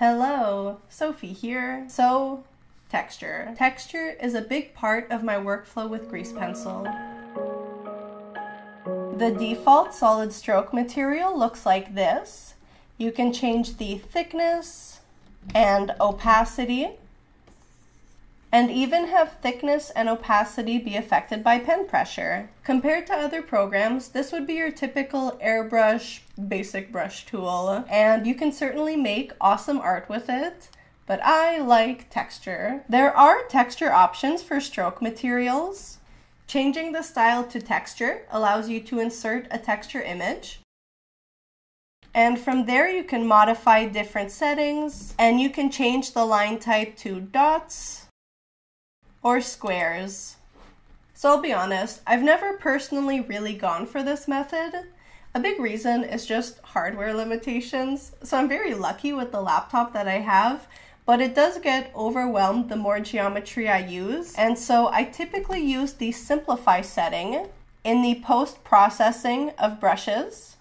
Hello, Sophie here. So, texture. Texture is a big part of my workflow with grease pencil. The default solid stroke material looks like this. You can change the thickness and opacity and even have thickness and opacity be affected by pen pressure. Compared to other programs, this would be your typical airbrush basic brush tool, and you can certainly make awesome art with it. But I like texture. There are texture options for stroke materials. Changing the style to texture allows you to insert a texture image. And from there you can modify different settings and you can change the line type to dots or squares. So I'll be honest, I've never personally really gone for this method. A big reason is just hardware limitations. So I'm very lucky with the laptop that I have, but it does get overwhelmed the more geometry I use. And so I typically use the simplify setting in the post processing of brushes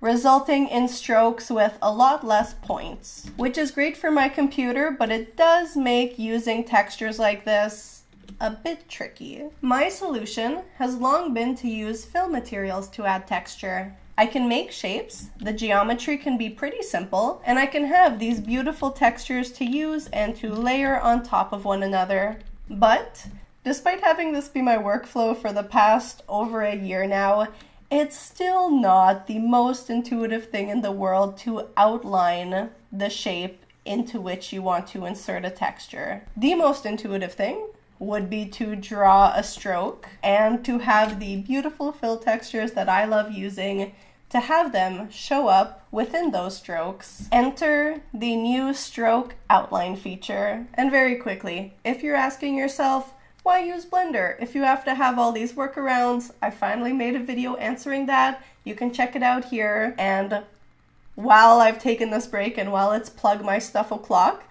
resulting in strokes with a lot less points, which is great for my computer, but it does make using textures like this a bit tricky. My solution has long been to use fill materials to add texture. I can make shapes, the geometry can be pretty simple, and I can have these beautiful textures to use and to layer on top of one another. But Despite having this be my workflow for the past over a year now, it's still not the most intuitive thing in the world to outline the shape into which you want to insert a texture. The most intuitive thing would be to draw a stroke and to have the beautiful fill textures that I love using to have them show up within those strokes. Enter the new stroke outline feature. And very quickly, if you're asking yourself, why use Blender if you have to have all these workarounds? I finally made a video answering that. You can check it out here. And while I've taken this break and while it's plug my stuff o'clock,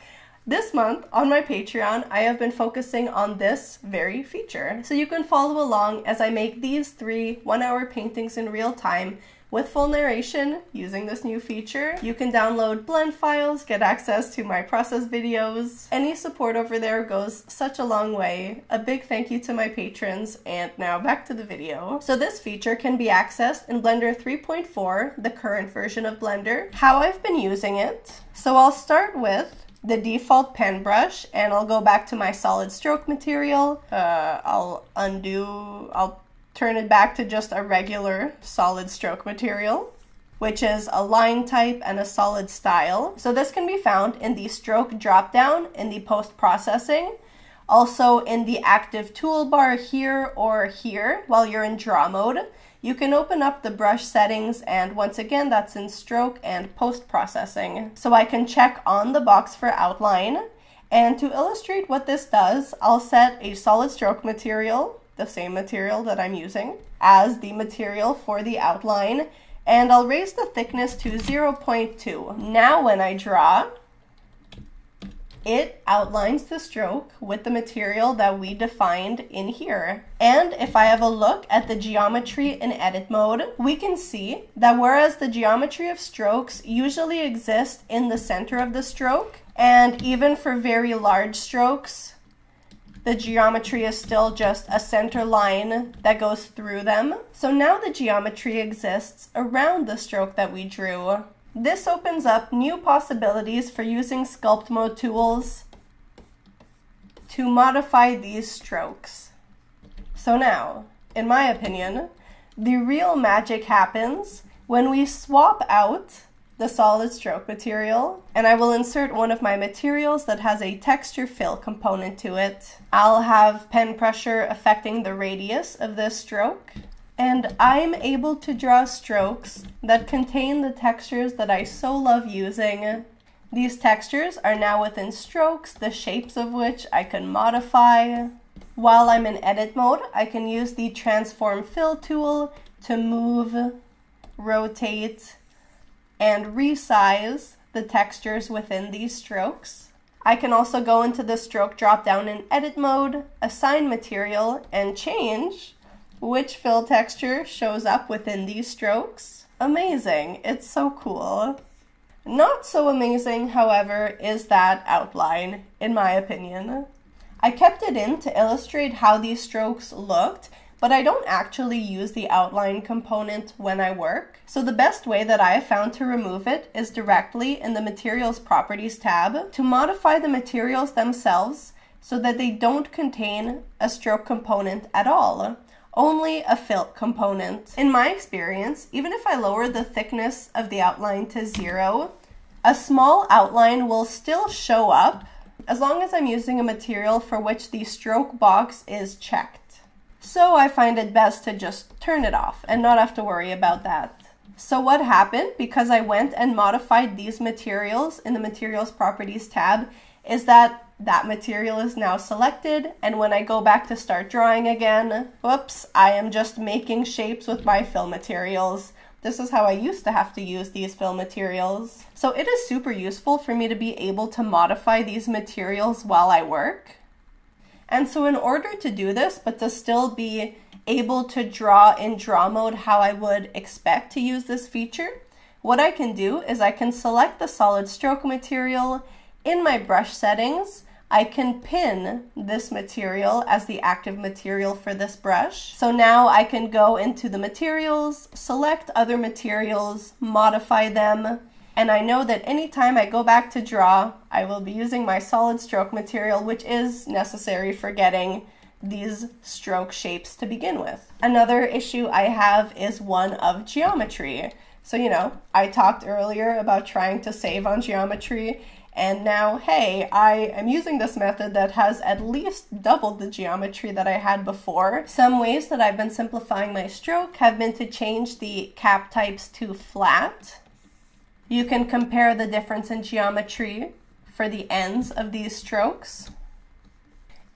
this month on my Patreon, I have been focusing on this very feature. So you can follow along as I make these three one hour paintings in real time with full narration using this new feature, you can download blend files, get access to my process videos. Any support over there goes such a long way. A big thank you to my patrons, and now back to the video. So this feature can be accessed in Blender 3.4, the current version of Blender. How I've been using it. So I'll start with the default pen brush and I'll go back to my solid stroke material. Uh, I'll undo, I'll turn it back to just a regular solid stroke material, which is a line type and a solid style. So this can be found in the stroke dropdown in the post-processing, also in the active toolbar here or here while you're in draw mode. You can open up the brush settings and once again that's in stroke and post-processing. So I can check on the box for outline and to illustrate what this does, I'll set a solid stroke material the same material that I'm using as the material for the outline and I'll raise the thickness to 0.2. Now when I draw, it outlines the stroke with the material that we defined in here. And if I have a look at the geometry in edit mode, we can see that whereas the geometry of strokes usually exists in the center of the stroke, and even for very large strokes, the geometry is still just a center line that goes through them. So now the geometry exists around the stroke that we drew. This opens up new possibilities for using sculpt mode tools to modify these strokes. So now, in my opinion, the real magic happens when we swap out the solid stroke material and I will insert one of my materials that has a texture fill component to it. I'll have pen pressure affecting the radius of this stroke and I'm able to draw strokes that contain the textures that I so love using. These textures are now within strokes, the shapes of which I can modify. While I'm in edit mode, I can use the transform fill tool to move, rotate, and resize the textures within these strokes. I can also go into the stroke drop down in edit mode, assign material, and change which fill texture shows up within these strokes. Amazing, it's so cool. Not so amazing, however, is that outline, in my opinion. I kept it in to illustrate how these strokes looked, but I don't actually use the outline component when I work. So the best way that I have found to remove it is directly in the Materials Properties tab to modify the materials themselves so that they don't contain a stroke component at all only a fill component. In my experience, even if I lower the thickness of the outline to zero, a small outline will still show up as long as I'm using a material for which the stroke box is checked. So I find it best to just turn it off and not have to worry about that. So what happened, because I went and modified these materials in the Materials Properties tab, is that that material is now selected and when I go back to start drawing again, whoops, I am just making shapes with my fill materials. This is how I used to have to use these fill materials. So it is super useful for me to be able to modify these materials while I work. And so in order to do this, but to still be able to draw in draw mode how I would expect to use this feature, what I can do is I can select the solid stroke material in my brush settings I can pin this material as the active material for this brush. So now I can go into the materials, select other materials, modify them, and I know that anytime I go back to draw, I will be using my solid stroke material, which is necessary for getting these stroke shapes to begin with. Another issue I have is one of geometry. So, you know, I talked earlier about trying to save on geometry and now, hey, I am using this method that has at least doubled the geometry that I had before. Some ways that I've been simplifying my stroke have been to change the cap types to flat. You can compare the difference in geometry for the ends of these strokes.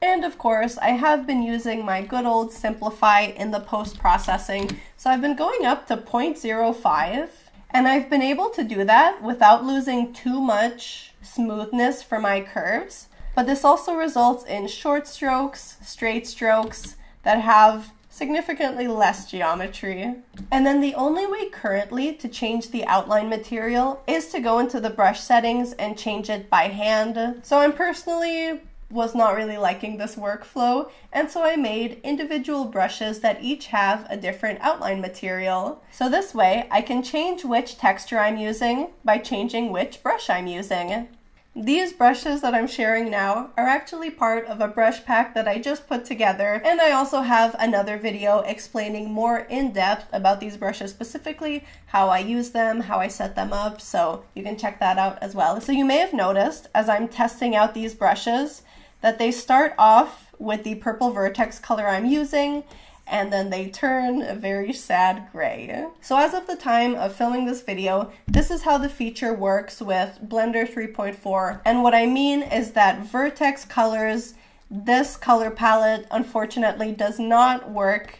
And of course, I have been using my good old simplify in the post-processing. So I've been going up to 0.05 and I've been able to do that without losing too much smoothness for my curves. But this also results in short strokes, straight strokes that have significantly less geometry. And then the only way currently to change the outline material is to go into the brush settings and change it by hand. So I'm personally was not really liking this workflow, and so I made individual brushes that each have a different outline material. So this way, I can change which texture I'm using by changing which brush I'm using. These brushes that I'm sharing now are actually part of a brush pack that I just put together, and I also have another video explaining more in depth about these brushes specifically, how I use them, how I set them up, so you can check that out as well. So you may have noticed as I'm testing out these brushes that they start off with the purple vertex color I'm using and then they turn a very sad gray. So as of the time of filming this video, this is how the feature works with Blender 3.4. And what I mean is that vertex colors, this color palette unfortunately does not work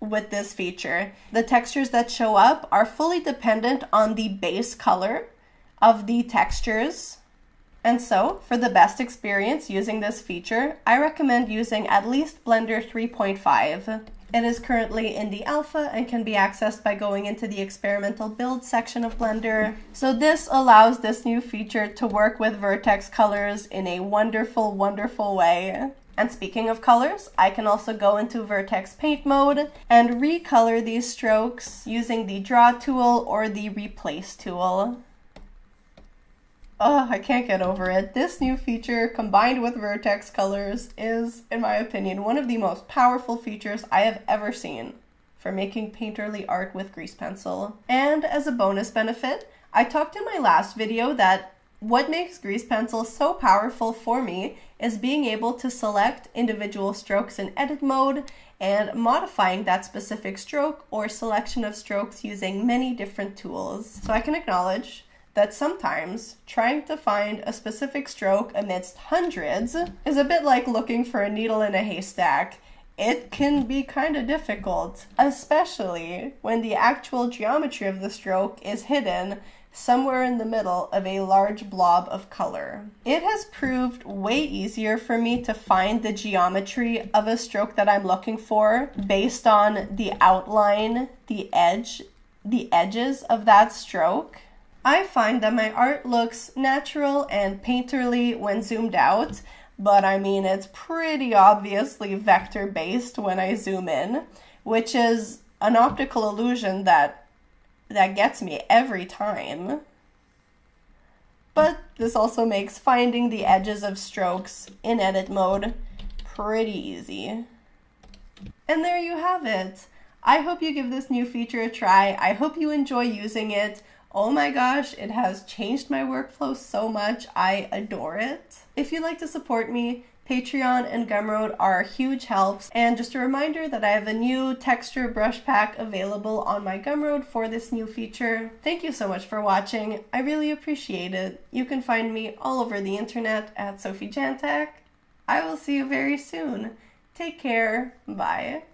with this feature. The textures that show up are fully dependent on the base color of the textures and so, for the best experience using this feature, I recommend using at least Blender 3.5. It is currently in the alpha and can be accessed by going into the experimental build section of Blender. So this allows this new feature to work with vertex colors in a wonderful, wonderful way. And speaking of colors, I can also go into vertex paint mode and recolor these strokes using the draw tool or the replace tool. Oh, I can't get over it. This new feature, combined with Vertex colors, is, in my opinion, one of the most powerful features I have ever seen for making painterly art with grease pencil. And as a bonus benefit, I talked in my last video that what makes grease pencil so powerful for me is being able to select individual strokes in edit mode and modifying that specific stroke or selection of strokes using many different tools. So I can acknowledge that sometimes trying to find a specific stroke amidst hundreds is a bit like looking for a needle in a haystack. It can be kind of difficult, especially when the actual geometry of the stroke is hidden somewhere in the middle of a large blob of color. It has proved way easier for me to find the geometry of a stroke that I'm looking for based on the outline, the edge, the edges of that stroke I find that my art looks natural and painterly when zoomed out, but I mean, it's pretty obviously vector based when I zoom in, which is an optical illusion that that gets me every time. But this also makes finding the edges of strokes in edit mode pretty easy. And there you have it. I hope you give this new feature a try. I hope you enjoy using it. Oh my gosh, it has changed my workflow so much. I adore it. If you'd like to support me, Patreon and Gumroad are huge helps. And just a reminder that I have a new texture brush pack available on my Gumroad for this new feature. Thank you so much for watching. I really appreciate it. You can find me all over the internet at Sophie Jantak. I will see you very soon. Take care. Bye.